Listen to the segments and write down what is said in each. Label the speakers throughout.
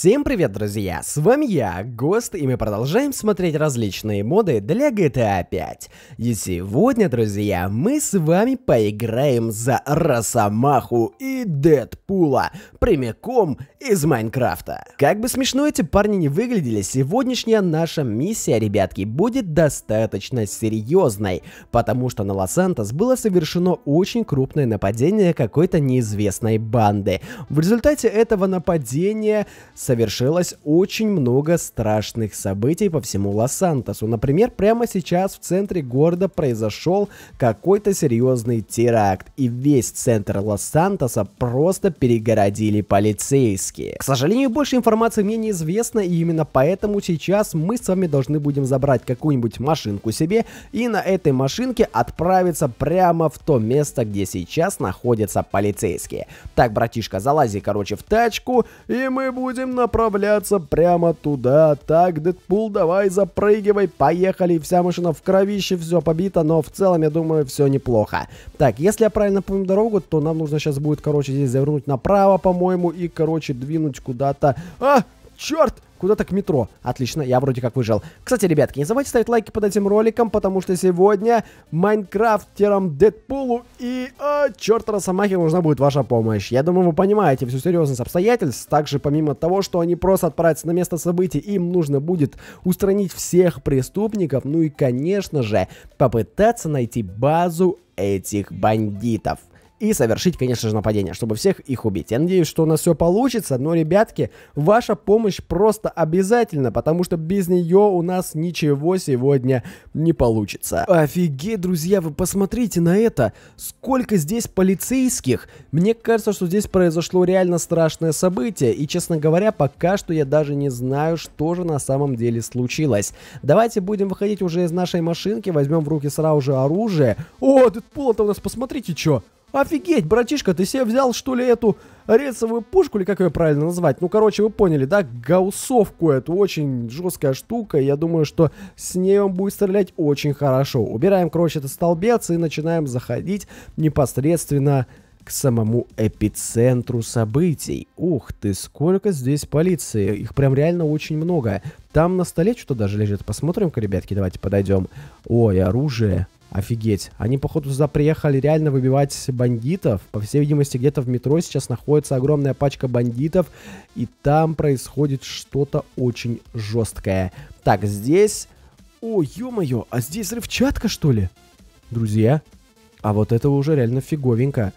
Speaker 1: Всем привет, друзья! С вами я, Гост, и мы продолжаем смотреть различные моды для GTA 5. И сегодня, друзья, мы с вами поиграем за Росомаху и Дэдпула, прямиком из Майнкрафта. Как бы смешно эти парни не выглядели, сегодняшняя наша миссия, ребятки, будет достаточно серьезной, потому что на Лос-Сантос было совершено очень крупное нападение какой-то неизвестной банды. В результате этого нападения совершилось очень много страшных событий по всему Лос-Сантосу. Например, прямо сейчас в центре города произошел какой-то серьезный теракт, и весь центр Лос-Сантоса просто перегородили полицейские. К сожалению, больше информации мне неизвестно, и именно поэтому сейчас мы с вами должны будем забрать какую-нибудь машинку себе и на этой машинке отправиться прямо в то место, где сейчас находятся полицейские. Так, братишка, залази, короче, в тачку, и мы будем направляться прямо туда. Так, Дэдпул, давай запрыгивай, поехали. Вся машина в кровище, все побито, но в целом, я думаю, все неплохо. Так, если я правильно помню дорогу, то нам нужно сейчас будет, короче, здесь завернуть направо, по-моему, и, короче, двинуть куда-то. А, черт! Куда-то к метро. Отлично, я вроде как выжил. Кстати, ребятки, не забывайте ставить лайки под этим роликом, потому что сегодня Майнкрафтерам Дэдпулу и а, черт Росомахе нужна будет ваша помощь. Я думаю, вы понимаете всю серьезность обстоятельств. Также, помимо того, что они просто отправятся на место событий, им нужно будет устранить всех преступников, ну и, конечно же, попытаться найти базу этих бандитов и совершить, конечно же, нападение, чтобы всех их убить. Я надеюсь, что у нас все получится, но, ребятки, ваша помощь просто обязательно, потому что без нее у нас ничего сегодня не получится. Офигеть, друзья, вы посмотрите на это. Сколько здесь полицейских. Мне кажется, что здесь произошло реально страшное событие, и, честно говоря, пока что я даже не знаю, что же на самом деле случилось. Давайте будем выходить уже из нашей машинки, возьмем в руки сразу же оружие. О, Дэдпул-то у нас, посмотрите, что. Офигеть, братишка, ты себе взял, что ли, эту рельсовую пушку, или как ее правильно назвать? Ну, короче, вы поняли, да? Гауссовку эту, очень жесткая штука. Я думаю, что с ней он будет стрелять очень хорошо. Убираем, короче, этот столбец и начинаем заходить непосредственно к самому эпицентру событий. Ух ты, сколько здесь полиции. Их прям реально очень много. Там на столе что-то даже лежит. Посмотрим-ка, ребятки, давайте подойдем. Ой, оружие. Офигеть. Они, походу, сюда приехали реально выбивать бандитов. По всей видимости, где-то в метро сейчас находится огромная пачка бандитов. И там происходит что-то очень жесткое. Так, здесь... О, ё-моё, а здесь взрывчатка, что ли? Друзья, а вот это уже реально фиговенько.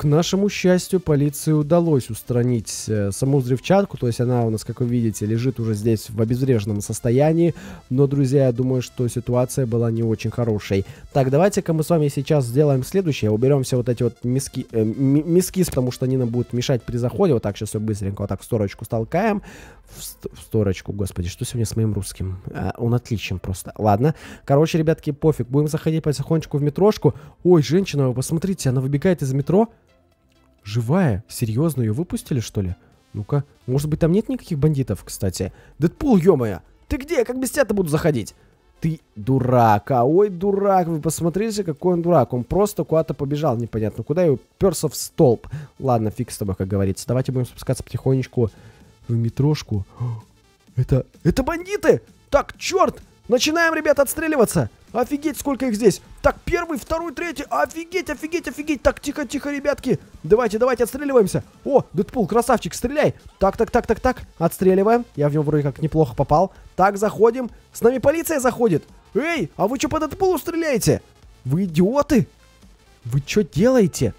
Speaker 1: К нашему счастью, полиции удалось устранить э, саму взрывчатку, то есть она у нас, как вы видите, лежит уже здесь в обезвреженном состоянии, но, друзья, я думаю, что ситуация была не очень хорошей. Так, давайте-ка мы с вами сейчас сделаем следующее, уберем все вот эти вот миски, э, миски, потому что они нам будут мешать при заходе, вот так сейчас все быстренько, вот так в сторочку столкаем, в, ст в сторочку, господи, что сегодня с моим русским? А, он отличен просто. Ладно, короче, ребятки, пофиг, будем заходить потихонечку в метрошку. Ой, женщина, вы посмотрите, она выбегает из метро, Живая? Серьезно, ее выпустили, что ли? Ну-ка, может быть там нет никаких бандитов, кстати? Дэдпул, ё-моё! Ты где? Как без тебя-то буду заходить? Ты дурак, а ой, дурак, вы посмотрите, какой он дурак. Он просто куда-то побежал, непонятно куда, и уперся в столб. Ладно, фиг с тобой, как говорится. Давайте будем спускаться потихонечку в метрошку. Это, это бандиты! Так, черт! Начинаем, ребята, отстреливаться! Офигеть, сколько их здесь. Так, первый, второй, третий. Офигеть, офигеть, офигеть. Так, тихо, тихо, ребятки. Давайте, давайте, отстреливаемся. О, Дэдпул, красавчик, стреляй. Так, так, так, так, так. Отстреливаем. Я в него вроде как неплохо попал. Так, заходим. С нами полиция заходит. Эй, а вы что по Дэдпулу стреляете? Вы идиоты? Вы что делаете?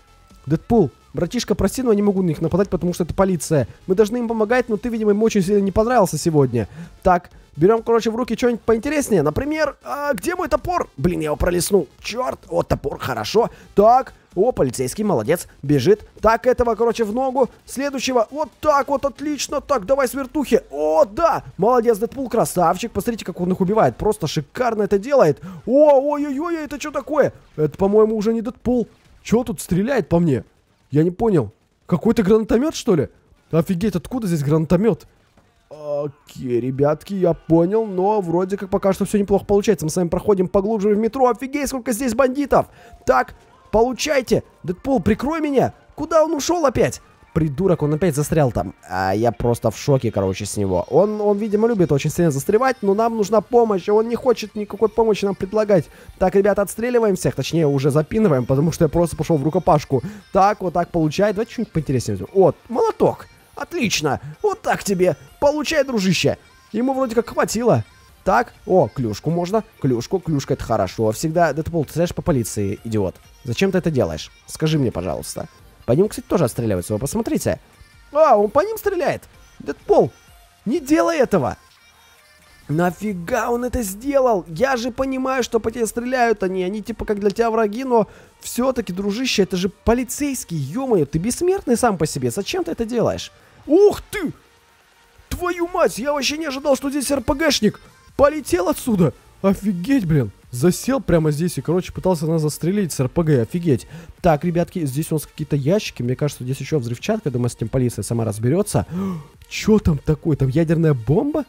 Speaker 1: Дэдпул, братишка, прости, но я не могу на них нападать, потому что это полиция. Мы должны им помогать, но ты, видимо, им очень сильно не понравился сегодня. Так, Берем, короче, в руки что-нибудь поинтереснее. Например, а, где мой топор? Блин, я его пролеснул. Черт, вот топор, хорошо. Так, о, полицейский, молодец, бежит. Так, этого, короче, в ногу. Следующего, вот так вот, отлично. Так, давай с вертухи. О, да, молодец, Дэдпул, красавчик. Посмотрите, как он их убивает. Просто шикарно это делает. О, ой-ой-ой, это что такое? Это, по-моему, уже не Дэдпул. Че тут стреляет по мне? Я не понял. Какой-то гранатомет, что ли? Офигеть, откуда здесь гранатомет? Окей, ребятки, я понял, но вроде как пока что все неплохо получается. Мы с вами проходим поглубже в метро. Офигеть, сколько здесь бандитов. Так, получайте. Дэдпул, прикрой меня. Куда он ушел опять? придурок, он опять застрял там. А я просто в шоке, короче, с него. Он, он, видимо, любит очень сильно застревать, но нам нужна помощь, а он не хочет никакой помощи нам предлагать. Так, ребята, отстреливаем всех, точнее, уже запинываем, потому что я просто пошел в рукопашку. Так, вот так получает. Давайте что-нибудь поинтереснее. Вот, молоток. Отлично. Вот так тебе. Получай, дружище. Ему вроде как хватило. Так, о, клюшку можно. Клюшку, клюшка, это хорошо. Всегда, Дэдпул, ты знаешь по полиции, идиот. Зачем ты это делаешь? Скажи мне, пожалуйста. По ним, кстати, тоже отстреливаются, вы посмотрите. А, он по ним стреляет. Дэдпул, не делай этого. Нафига он это сделал? Я же понимаю, что по тебе стреляют они. Они типа как для тебя враги, но все-таки, дружище, это же полицейский. ё ты бессмертный сам по себе. Зачем ты это делаешь? Ух ты! Твою мать, я вообще не ожидал, что здесь РПГшник. Полетел отсюда! Офигеть, блин! Засел прямо здесь и, короче, пытался нас застрелить с РПГ, офигеть. Так, ребятки, здесь у нас какие-то ящики, мне кажется, здесь еще взрывчатка, думаю, с этим полиция сама разберется. Че там такое? Там ядерная бомба?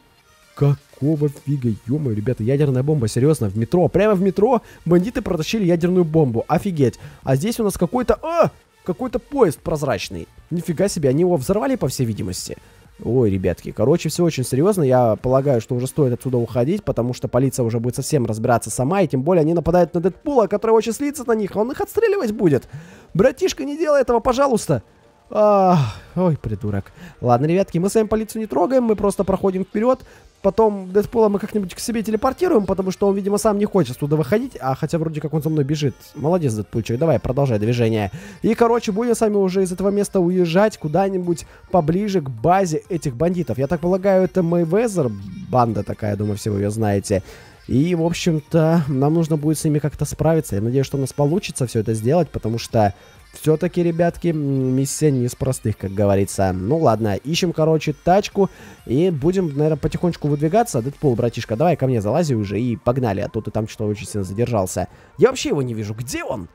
Speaker 1: Какого фига? ё ребята, ядерная бомба, серьезно, в метро, прямо в метро бандиты протащили ядерную бомбу, офигеть. А здесь у нас какой-то... А! Какой-то поезд прозрачный. Нифига себе, они его взорвали, по всей видимости. Ой, ребятки, короче, все очень серьезно. Я полагаю, что уже стоит отсюда уходить, потому что полиция уже будет совсем разбираться сама, и тем более они нападают на Дэдпула, который очень слится на них, он их отстреливать будет. Братишка, не делай этого, пожалуйста. Ой, придурок. Ладно, ребятки, мы с вами полицию не трогаем, мы просто проходим вперед. Потом Дэдпула мы как-нибудь к себе телепортируем, потому что он, видимо, сам не хочет туда выходить. А хотя вроде как он за мной бежит. Молодец, Дэдпульчик, давай, продолжай движение. И, короче, будем с вами уже из этого места уезжать куда-нибудь поближе к базе этих бандитов. Я так полагаю, это Мэйвезер, банда такая, думаю, все вы ее знаете. И, в общем-то, нам нужно будет с ними как-то справиться. Я надеюсь, что у нас получится все это сделать, потому что все-таки, ребятки, миссия не из простых, как говорится. Ну ладно, ищем, короче, тачку и будем, наверное, потихонечку выдвигаться. Дэдпул, братишка, давай ко мне залази уже и погнали, а то ты там что-то очень сильно задержался. Я вообще его не вижу. Где он?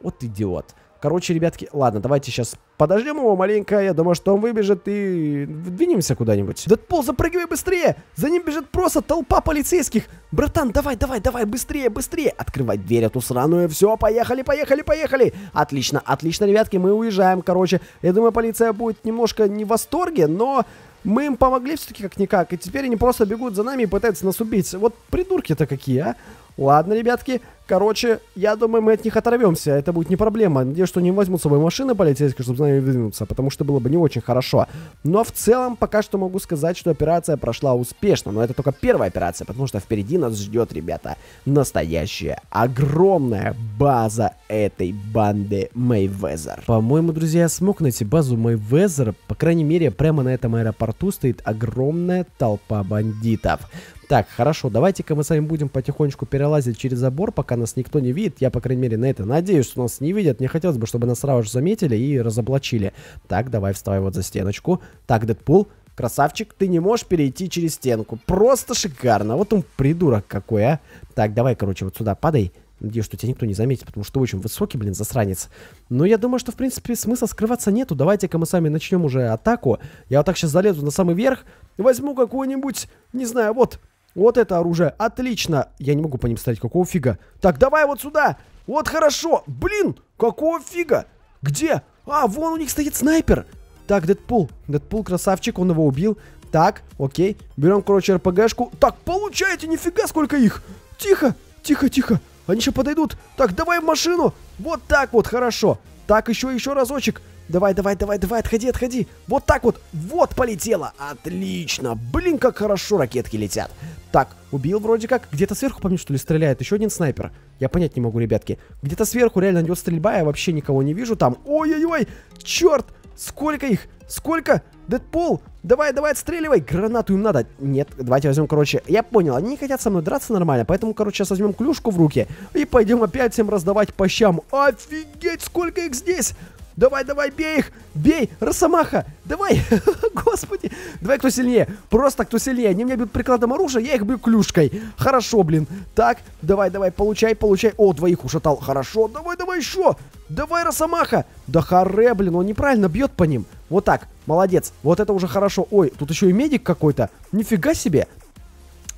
Speaker 1: Вот идиот. Короче, ребятки, ладно, давайте сейчас подождем его маленько. Я думаю, что он выбежит и двинемся куда-нибудь. Дэдпул, запрыгивай быстрее! За ним бежит просто толпа полицейских. Братан, давай, давай, давай, быстрее, быстрее. Открывать дверь эту сраную. Все, поехали, поехали, поехали. Отлично, отлично, ребятки, мы уезжаем, короче. Я думаю, полиция будет немножко не в восторге, но... Мы им помогли все-таки как-никак, и теперь они просто бегут за нами и пытаются нас убить. Вот придурки-то какие, а? Ладно, ребятки, короче, я думаю, мы от них оторвемся, это будет не проблема. Надеюсь, что не возьмут с собой машины полицейские, чтобы за нами выдвинуться, потому что было бы не очень хорошо. Но в целом, пока что могу сказать, что операция прошла успешно, но это только первая операция, потому что впереди нас ждет, ребята, настоящая, огромная база этой банды Мэйвезер. По-моему, друзья, я смог найти базу Мэйвезер, по крайней мере, прямо на этом аэропорту стоит огромная толпа бандитов. Так, хорошо, давайте-ка мы с вами будем потихонечку перелазить через забор, пока нас никто не видит. Я, по крайней мере, на это надеюсь, что нас не видят. Мне хотелось бы, чтобы нас сразу же заметили и разоблачили. Так, давай вставай вот за стеночку. Так, Дэдпул, красавчик, ты не можешь перейти через стенку. Просто шикарно. Вот он придурок какой, а. Так, давай, короче, вот сюда падай. Надеюсь, что тебя никто не заметит, потому что очень высокий, блин, засранец. Но я думаю, что, в принципе, смысла скрываться нету. Давайте-ка мы сами начнем уже атаку. Я вот так сейчас залезу на самый верх, возьму какую-нибудь, не знаю, вот, вот это оружие. Отлично. Я не могу по ним стрелять. Какого фига? Так, давай вот сюда. Вот хорошо. Блин, какого фига? Где? А, вон у них стоит снайпер. Так, Дэдпул. Дэдпул красавчик, он его убил. Так, окей. Берем, короче, РПГшку. Так, получаете, нифига сколько их. Тихо, тихо, тихо. Они еще подойдут. Так, давай в машину. Вот так вот, хорошо. Так, еще, еще разочек. Давай, давай, давай, давай, отходи, отходи. Вот так вот. Вот полетело. Отлично. Блин, как хорошо ракетки летят. Так, убил вроде как. Где-то сверху, помню, что ли, стреляет. Еще один снайпер. Я понять не могу, ребятки. Где-то сверху реально идет стрельба. Я вообще никого не вижу там. Ой-ой-ой. Черт. Сколько их? Сколько? Дэдпул, давай, давай, отстреливай. Гранату им надо. Нет, давайте возьмем, короче. Я понял, они не хотят со мной драться нормально, поэтому, короче, сейчас возьмем клюшку в руки и пойдем опять всем раздавать по щам. Офигеть, сколько их здесь! Давай, давай, бей их! Бей! Росомаха! Давай! Господи! Давай, кто сильнее! Просто кто сильнее! Они меня бьют прикладом оружия, я их бью клюшкой. Хорошо, блин. Так, давай, давай, получай, получай. О, двоих ушатал. Хорошо, давай, давай еще! Давай, Росомаха! Да харе, блин, он неправильно бьет по ним. Вот так, молодец. Вот это уже хорошо. Ой, тут еще и медик какой-то. Нифига себе.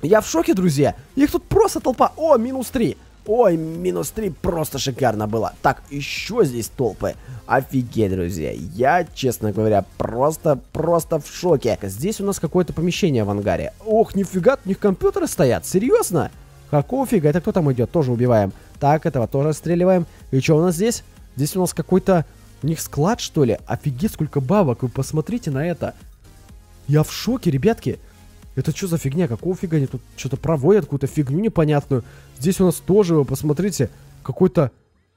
Speaker 1: Я в шоке, друзья. Их тут просто толпа. О, минус три. Ой, минус 3 просто шикарно было. Так, еще здесь толпы. Офигеть, друзья. Я, честно говоря, просто, просто в шоке. Здесь у нас какое-то помещение в ангаре. Ох, нифига, у них компьютеры стоят. Серьезно? Какого фига? Это кто там идет? Тоже убиваем. Так, этого тоже отстреливаем. И что у нас здесь? Здесь у нас какой-то... У них склад, что ли? Офигеть, сколько бабок. Вы посмотрите на это. Я в шоке, ребятки. Это что за фигня? Какого фига они тут что-то проводят, какую-то фигню непонятную? Здесь у нас тоже, вы посмотрите, какой-то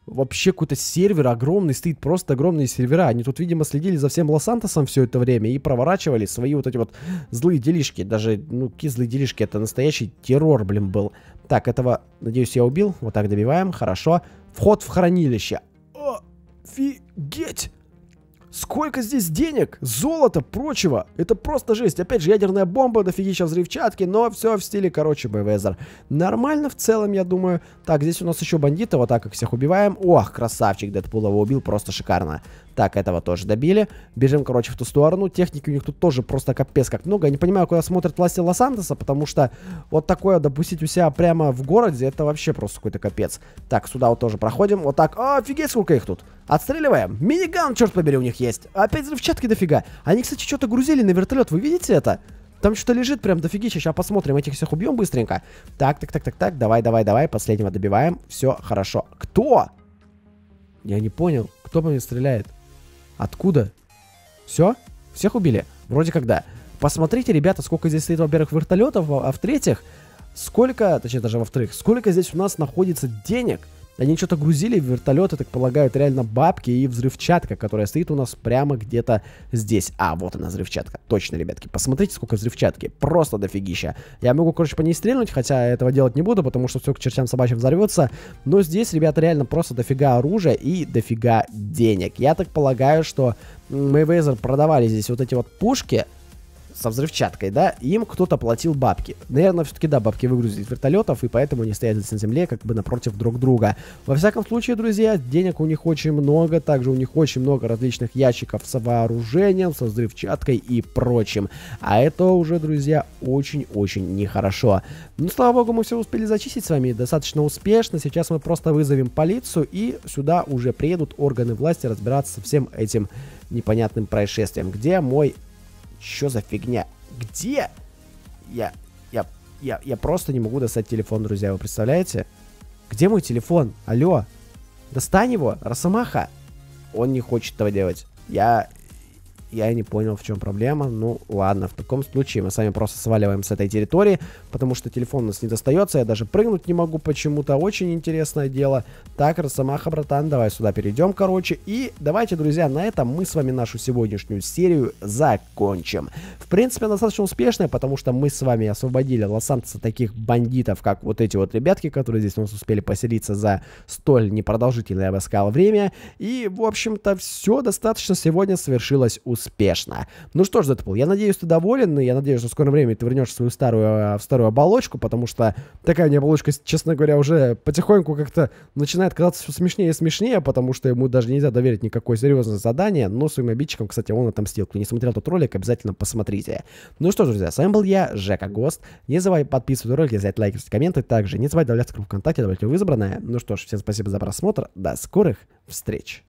Speaker 1: вообще какой-то сервер огромный, стоит просто огромные сервера. Они тут, видимо, следили за всем Лос-Сантосом все это время и проворачивали свои вот эти вот злые делишки. Даже, ну, какие злые делишки, это настоящий террор, блин, был. Так, этого, надеюсь, я убил. Вот так добиваем, хорошо. Вход в хранилище. Офигеть! Сколько здесь денег, золота, прочего. Это просто жесть. Опять же, ядерная бомба, дофигища взрывчатки, но все в стиле, короче, Бэвезер. Нормально в целом, я думаю. Так, здесь у нас еще бандиты, вот так как всех убиваем. Ох, красавчик, Дэдпул его убил, просто шикарно. Так, этого тоже добили. Бежим, короче, в ту сторону. Техники у них тут тоже просто капец как много. Я не понимаю, куда смотрят власти Лос-Сантоса, потому что вот такое допустить у себя прямо в городе, это вообще просто какой-то капец. Так, сюда вот тоже проходим. Вот так. О, офигеть, сколько их тут. Отстреливаем. Миниган, черт побери, у них есть. Опять взрывчатки дофига. Они, кстати, что-то грузили на вертолет. Вы видите это? Там что-то лежит прям дофигища. Сейчас посмотрим. Этих всех убьем быстренько. Так, так, так, так, так. Давай, давай, давай. Последнего добиваем. Все хорошо. Кто? Я не понял. Кто по мне стреляет? Откуда? Все? Всех убили? Вроде как да. Посмотрите, ребята, сколько здесь стоит, во-первых, вертолетов, а в-третьих, сколько, точнее даже во-вторых, сколько здесь у нас находится денег – они что-то грузили в вертолеты, так полагаю, реально бабки и взрывчатка, которая стоит у нас прямо где-то здесь. А, вот она взрывчатка. Точно, ребятки. Посмотрите, сколько взрывчатки. Просто дофигища. Я могу, короче, по ней стрельнуть, хотя этого делать не буду, потому что все к чертям собачьим взорвется. Но здесь, ребята, реально просто дофига оружия и дофига денег. Я так полагаю, что Мэйвейзер продавали здесь вот эти вот пушки, со взрывчаткой, да, им кто-то платил бабки. Наверное, все-таки, да, бабки выгрузили из вертолетов, и поэтому они стоят здесь на земле как бы напротив друг друга. Во всяком случае, друзья, денег у них очень много, также у них очень много различных ящиков с вооружением, со взрывчаткой и прочим. А это уже, друзья, очень-очень нехорошо. Ну, слава богу, мы все успели зачистить с вами достаточно успешно. Сейчас мы просто вызовем полицию, и сюда уже приедут органы власти разбираться со всем этим непонятным происшествием. Где мой что за фигня? Где? Я, я, я, я просто не могу достать телефон, друзья, вы представляете? Где мой телефон? Алло? Достань его, Росомаха. Он не хочет этого делать. Я, я не понял, в чем проблема. Ну, ладно, в таком случае мы с вами просто сваливаем с этой территории, потому что телефон у нас не достается, я даже прыгнуть не могу почему-то. Очень интересное дело. Так, Росомаха, братан, давай сюда перейдем, короче. И давайте, друзья, на этом мы с вами нашу сегодняшнюю серию закончим. В принципе, достаточно успешная, потому что мы с вами освободили лос таких бандитов, как вот эти вот ребятки, которые здесь у нас успели поселиться за столь непродолжительное, я бы сказал, время. И, в общем-то, все достаточно сегодня совершилось успешно успешно. Ну что ж, Дэдпул, я надеюсь, ты доволен, и я надеюсь, что в скором времени ты вернешь свою старую, в старую оболочку, потому что такая мне оболочка, честно говоря, уже потихоньку как-то начинает казаться все смешнее и смешнее, потому что ему даже нельзя доверить никакое серьезное задание, но своим обидчикам, кстати, он отомстил. Кто не смотрел тот ролик, обязательно посмотрите. Ну что ж, друзья, с вами был я, Жека Гост. Не забывай подписываться на ролик, взять лайки, комменты, также не забывай добавляться в ВКонтакте, добавить в избранное. Ну что ж, всем спасибо за просмотр, до скорых встреч.